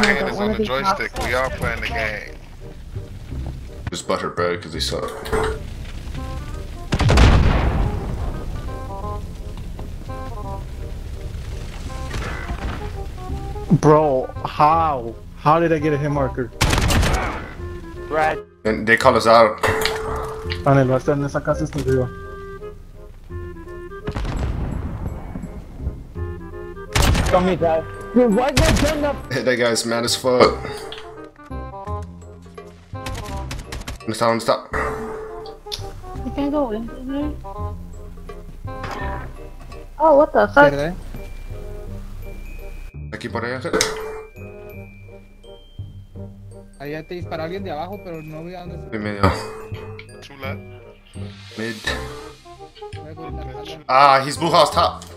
My I hand is on the joystick. We are playing the game. Just butter bread because they suck. Bro, how? How did I get a hit marker? Brad, And they call us out. Vale, va a estar en esa casa hasta arriba. come me, Brad. Dude, why not turn up? that guy's mad as fuck. Understand, stop. You can't go in there. Oh, what the fuck? ¿Verdad? Aquí por allá. Allá te disparó alguien de abajo, pero no vi a dónde se En medio. Mid. fue por la espalda. Ah, he's blue house top.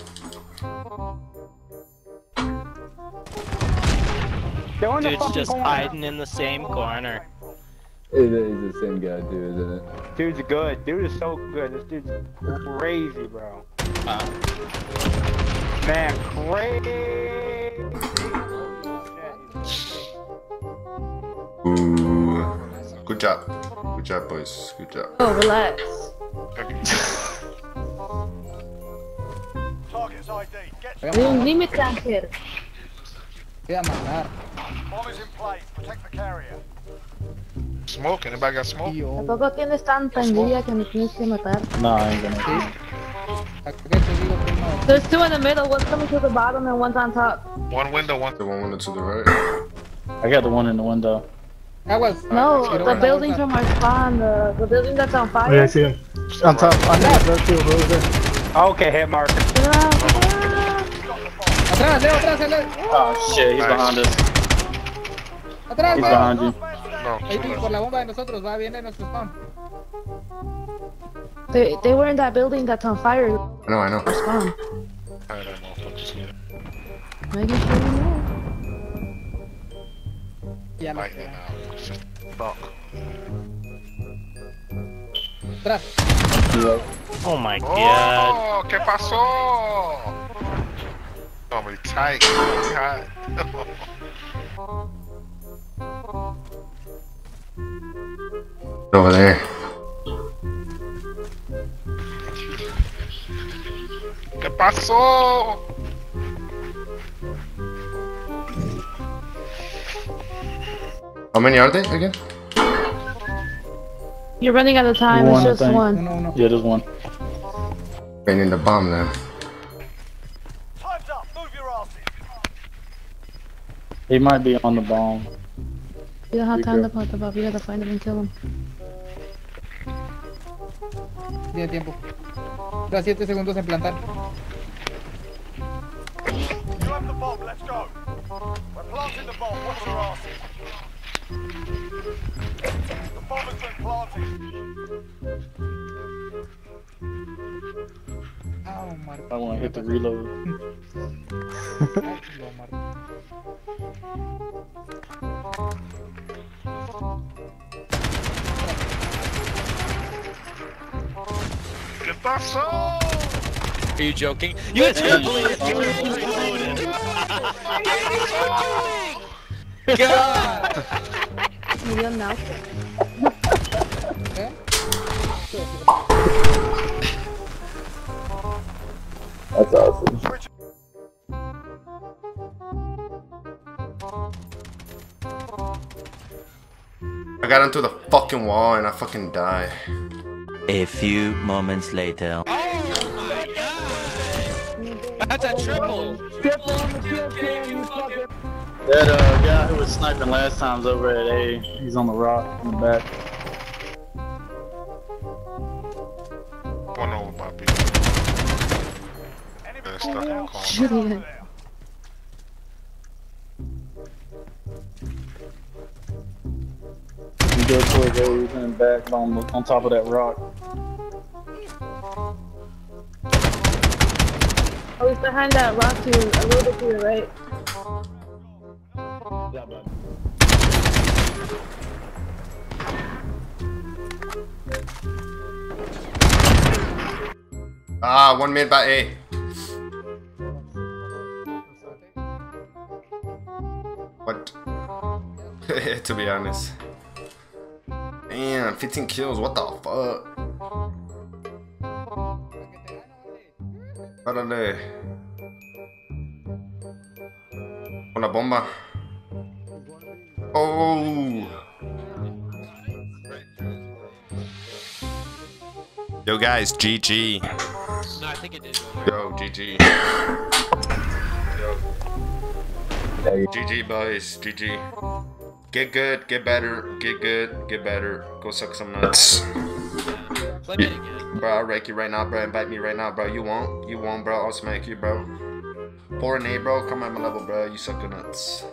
They're on the Dude's just corner. hiding in the same corner. It is the same guy dude, isn't it? Dude's good. Dude is so good. This dude's crazy, bro. Wow. Man, crazy. Ooh. Good job. Good job, boys. Good job. Oh, relax. Target's ID. Get Voy a Hay un matar. límite, Ángel. Voy a matar. bomb is in place. Protect the carrier. Smoke. Anybody got smoke? Y yo. Tampoco tienes tanta envidia que me tienes que matar. No, I ain't gonna. ¿A qué te digo que no? There's two in the middle, one's coming to the bottom and one's on top. One window, one. The one window to the right. I got the one in the window. That was. No, Quiero the una building from our spawn, the, the building that's on Oh, yeah, I see him. On top. On that, that's two over there. Okay, hit marker. Ah, Atrás, Leo, atrás, Leo. Oh shit, he's Nice. behind us. Atrás, He's Leo. behind you. No, Ahí two sí, left. por la bomba de nosotros, va, viene nuestro spawn. They, they were in that building that's on fire. I know, I know. Spawn. Alright, that motherfucker's here. Making sure you know. Ya lo Lightning out. Fuck. Atrás. Oh my oh, god. Oh, ¿qué pasó? Oh, me tight. God. Over there. ¿Qué pasó? How many are they again? You're running out of time, One, it's just think. one. Uno, uno. Yeah, just one. Raining the bomb then. Time's up. Move your asses. He might be on the bomb. You don't have time to careful. put the bomb. you gotta find him and kill him. Tiene tiempo. Da 7 segundos en plantar. You have the bomb. Let's go. We're planting the bomb. Watch your asses. The bomb has been planted. Ah, Marco. I want to hit the reload. Lo marco. ¿Qué pasó? Are you joking? You totally God! Million now. That's awesome. I got into the fucking wall and I fucking die. A few moments later. Oh my god! That's a triple! That uh, guy who was sniping last time's over at A. He's on the rock in the back. One over my beat. Enemy him. there. He goes towards A. He's in the back on, the, on top of that rock. Oh, he's behind that rock to a little bit to your right. Yeah, bud. Ah, one mid by A. What? to be honest. Damn, 15 kills. What the fuck? Órale. Una bomba. Oh. Yo guys, GG. No, I think it did. Yo, GG. Yo. GG boys, GG. Get good, get better, get good, get better. Go suck some nuts. Play me again. Bro, I'll wreck you right now, bro. Invite me right now, bro. You won't? You won't, bro. I'll smack you, bro. Four and eight, bro. Come at my level, bro. You suck your nuts.